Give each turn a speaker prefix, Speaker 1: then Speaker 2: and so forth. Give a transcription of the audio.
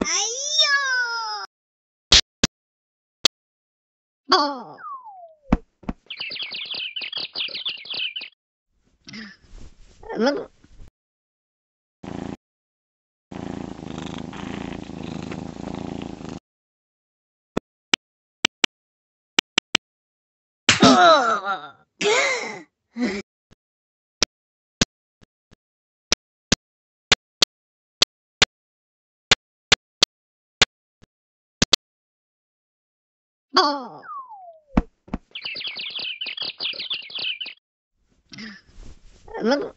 Speaker 1: 아이요. 어. 음. Oh. Look.